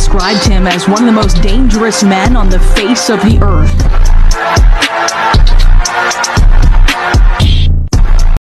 described him as one of the most dangerous men on the face of the earth.